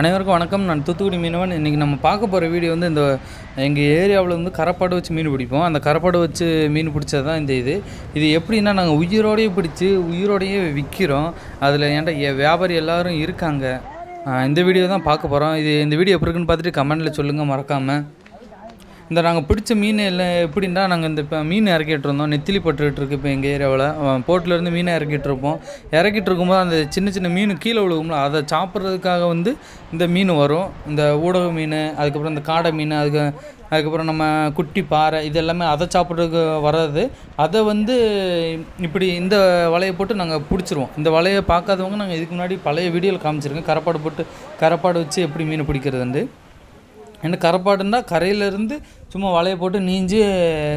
அனைவருக்கும் வணக்கம். நான் தூத்துக்குடி மீனவன். இன்றைக்கி நம்ம பார்க்க போகிற வீடியோ வந்து இந்த எங்கள் ஏரியாவில் வந்து கரப்பாடு வச்சு மீன் பிடிப்போம். அந்த கரப்பாடு வச்சு மீன் பிடிச்சது தான் இந்த இது. இது எப்படின்னா நாங்கள் உயிரோடையே பிடிச்சி உயிரோடையே விற்கிறோம் அதில் ஏன்டா வியாபாரி எல்லாரும் இருக்காங்க. இந்த வீடியோ தான் பார்க்க போகிறோம் இது இந்த வீடியோ எப்படி இருக்குன்னு பார்த்துட்டு கமெண்ட்டில் சொல்லுங்கள் மறக்காமல் இந்த நாங்கள் பிடிச்ச மீன் எல்லாம் எப்படின்னா நாங்கள் இந்த இப்போ மீன் இறக்கிட்டு இருந்தோம். நெத்திலி பட்டுக்கிட்டு இருக்கு இப்போ எங்கள் ஏரியாவில். போட்டிலேருந்து மீனை இறக்கிட்டு இருப்போம். இறக்கிட்டு இருக்கும்போது அந்த சின்ன சின்ன மீன் கீழே விழுகும்ல அதை சாப்பிட்றதுக்காக வந்து இந்த மீன் வரும். இந்த ஊடக மீன் அதுக்கப்புறம் இந்த காடை மீன் அதுக்கு அதுக்கப்புறம் நம்ம குட்டி பாறை இது எல்லாமே அதை சாப்பிட்றதுக்கு வர்றது. அதை வந்து இப்படி இந்த வலையை போட்டு நாங்கள் பிடிச்சிருவோம். இந்த வலையை பார்க்காதவங்க நாங்கள் இதுக்கு முன்னாடி பழைய வீடியோவில் காமிச்சிருக்கோம் கரப்பாடு போட்டு கரப்பாடு வச்சு எப்படி மீன் பிடிக்கிறதுண்டு ஏன்னா கரப்பாடுன்னா கரையிலேருந்து சும்மா வலையை போட்டு நீஞ்சி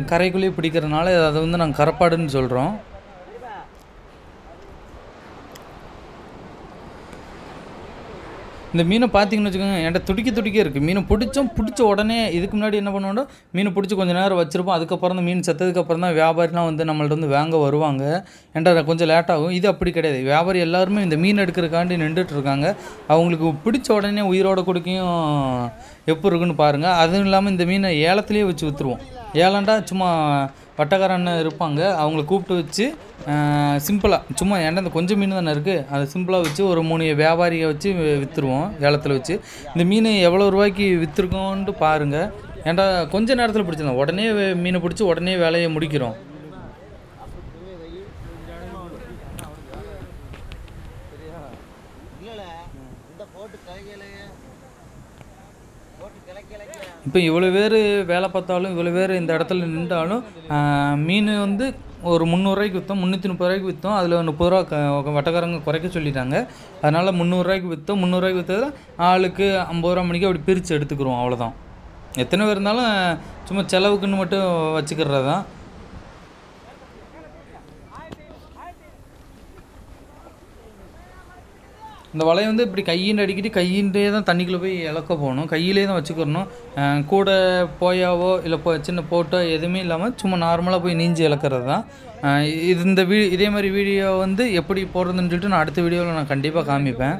கரைக்குள்ளேயே பிடிக்கிறதுனால அதை வந்து நாங்கள் கரப்பாடுன்னு சொல்கிறோம் இந்த மீனை பார்த்தீங்கன்னு வச்சுக்கோங்க என்கிட்ட துடிக்க துடிக்க இருக்குது மீனை பிடிச்சோம் பிடிச்ச உடனே இதுக்கு முன்னாடி என்ன பண்ணுவோம்னா மீனை பிடிச்சி கொஞ்ச நேரம் வச்சுருப்போம். அதுக்கப்புறம் அந்த மீன் செத்ததுக்கப்புறம் தான் வியாபாரிலாம் வந்து நம்மள்ட்ட வந்து வாங்க வருவாங்க. என்கிட்ட கொஞ்சம் லேட் ஆகும். இது அப்படி கிடையாது. வியாபாரி எல்லாருமே இந்த மீன் எடுக்கிறக்காண்டி நின்றுட்டு இருக்காங்க. அவங்களுக்கு பிடிச்ச உடனே உயிரோட கொடுக்கையும் எப்படி இருக்குன்னு பாருங்கள் அதுவும் இல்லாமல் இந்த மீனை ஏலத்துலேயே வச்சு விற்றுருவோம் ஏலண்டா சும்மா வட்டக்காரன்னு இருப்பாங்க. அவங்கள கூப்பிட்டு வச்சு சிம்பிளாக சும்மா ஏன்டா இந்த கொஞ்சம் மீன் தானே இருக்குது அதை சிம்பிளாக வச்சு ஒரு மூணு வியாபாரியை வச்சு விற்றுருவோம் ஏலத்தில் வச்சு. இந்த மீன் எவ்வளோ ரூபாய்க்கு விற்றுருக்கோன்ட்டு பாருங்கள் ஏன்டா கொஞ்ச நேரத்தில் பிடிச்சிருந்தோம் உடனே மீனை பிடிச்சி உடனே வேலையை முடிக்கிறோம். இப்போ இவ்வளோ பேர் வேலை பார்த்தாலும் இவ்வளோ பேர் இந்த இடத்துல நின்றாலும் மீன் வந்து ஒரு முந்நூறுரூவாய்க்கு விற்றோம் முந்நூற்றி முப்பது ரூபாய்க்கு விற்றோம் அதில் முப்பது ரூபா க வட்டக்காரங்க குறைக்க சொல்லிட்டாங்க. அதனால் முந்நூறுரூவாய்க்கு விற்றோம் முந்நூறுரூவாய்க்கு விற்றதில் ஆளுக்கு ஐம்பது ரூபா மணிக்கு அப்படி பிரித்து எடுத்துக்கிறோம் அவ்வளோதான் எத்தனை பேர் இருந்தாலும் சும்மா செலவுக்குன்னு மட்டும் வச்சுக்கிறது தான் இந்த வலையை வந்து இப்படி கையின் அடிக்கிட்டு கையின்றே தான் தண்ணிக்குள்ளே போய் இழக்க போகணும். கையிலே தான் வச்சுக்கிறணும் கூட போயாவோ இல்லை போ சின்ன போட்டோ எதுவுமே இல்லாமல் சும்மா நார்மலாக போய் நீஞ்சி இழக்கிறது தான். இது இந்த வீ இதே மாதிரி வீடியோ வந்து எப்படி போடுறதுன்னு சொல்லிட்டு நான் அடுத்த வீடியோவில் நான் கண்டிப்பாக காமிப்பேன்.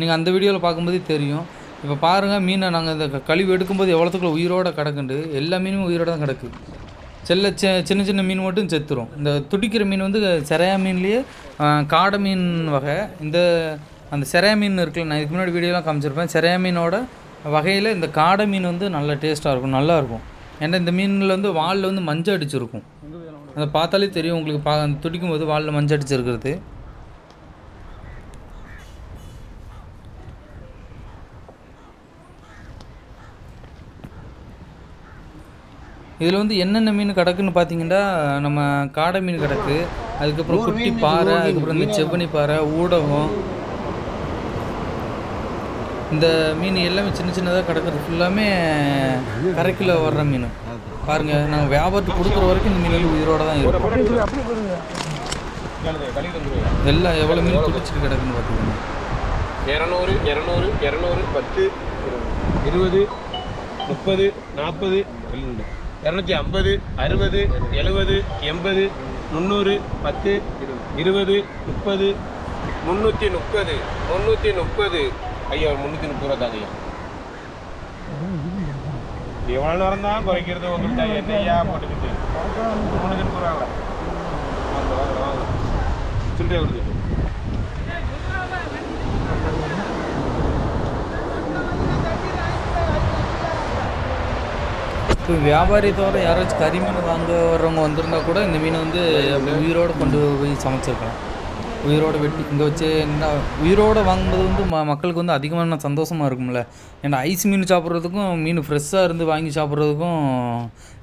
நீங்கள் அந்த வீடியோவில் பார்க்கும்போதே தெரியும். இப்போ பாருங்கள் மீனை நாங்கள் இந்த கழிவு எடுக்கும்போது எவ்வளோத்துக்குள்ள உயிரோட கிடக்குண்டு எல்லா மீனும் உயிரோடு தான் கிடக்கு. செல்ல செ சின்ன சின்ன மீன் மட்டும் செத்துரும். இந்த துடிக்கிற மீன் வந்து சிறையா மீன்லேயே காடை மீன் வகை. இந்த அந்த செரையா மீன் இருக்குல்ல நான் இதுக்கு முன்னாடி வீடியோலாம் காமிச்சிருப்பேன். செரையா மீனோட வகையில் இந்த காடை மீன் வந்து நல்ல டேஸ்ட்டாக இருக்கும் நல்லா இருக்கும். ஏன்னா இந்த மீனில் வந்து வாலில் வந்து மஞ்சள் அடிச்சிருக்கும். அதை பார்த்தாலே தெரியும் உங்களுக்கு. பா துடிக்கும் போது வாலில் மஞ்சள் அடிச்சிருக்கிறது. இதில் வந்து என்னென்ன மீன் கிடக்குன்னு பார்த்தீங்கன்னா நம்ம காடை மீன் கிடக்கு. அதுக்கப்புறம் குட்டி பாறை அதுக்கப்புறம் இந்த செவ்வனி பாறை ஊடகம் இந்த மீன் எல்லாமே சின்ன சின்னதாக கிடக்கிறது ஃபுல்லாமே கரைக்கில் வர்ற மீன். பாருங்க நாங்கள் வியாபாரத்துக்கு கொடுக்குற வரைக்கும் இந்த மீன்கள் உயிரோட தான் இருக்கும். எல்லாம் எவ்வளோ மீன் பிடிச்சிட்டு கிடக்குன்னு பார்த்துக்கோங்க இரநூறு இரநூறு இரநூறு பத்து இருபது முப்பது நாற்பது இரநூத்தி ஐம்பது அறுபது எழுபது எண்பது முந்நூறு பத்து இருபது முப்பது முந்நூற்றி முப்பது முந்நூற்றி முப்பது. ஐயா ஒரு முந்நூற்றி முப்பது ரூபா தாங்க ஐயா. எவ்வளோ நேரம் தான் குறைக்கிறது உங்கள்கிட்ட. என்னையா போட்டுக்கிட்டு? முந்நூற்றி முப்பது ரூபாங்களா சில்லறை வருது இப்போ வியாபாரி தவிர யாராச்சும் கறி மீன் வாங்க வர்றவங்க வந்திருந்தா கூட இந்த மீனை வந்து உயிரோடு கொண்டு போய் சமைச்சிருக்கலாம். உயிரோட வெட்டி இங்கே வச்சு என்ன உயிரோடு வாங்கும்போது வந்து ம மக்களுக்கு வந்து அதிகமான சந்தோஷமாக இருக்கும்ல. ஏன்னா ஐஸ் மீன் சாப்பிட்றதுக்கும் மீன் ஃப்ரெஷ்ஷாக இருந்து வாங்கி சாப்பிட்றதுக்கும்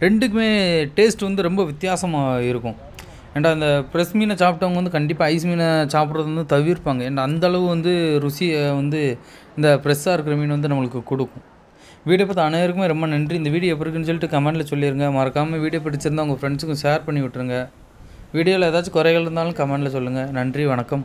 ரெண்டுக்குமே டேஸ்ட் வந்து ரொம்ப வித்தியாசமாக இருக்கும். ஏன்டா அந்த ஃப்ரெஷ் மீனை சாப்பிட்டவங்க வந்து கண்டிப்பாக ஐஸ் மீனை சாப்பிட்றது வந்து தவிர்ப்பாங்க. ஏன்னா அந்தளவு வந்து ருசியை வந்து இந்த ஃப்ரெஷ்ஷாக இருக்கிற மீன் வந்து நம்மளுக்கு கொடுக்கும். வீடியோ பார்த்து அனைவருக்குமே ரொம்ப நன்றி. இந்த வீடியோ எப்படி இருக்குன்னு சொல்லிட்டு கமெண்ட்டில் சொல்லிடுங்க மறக்காமல் வீடியோ பிடிச்சிருந்தா உங்கள் ஃப்ரெண்ட்ஸுக்கும் ஷேர் பண்ணி விட்ருங்க வீடியோவில் ஏதாச்சும் குறைகள் இருந்தாலும் கமெண்ட்டில் சொல்லுங்கள் நன்றி வணக்கம்.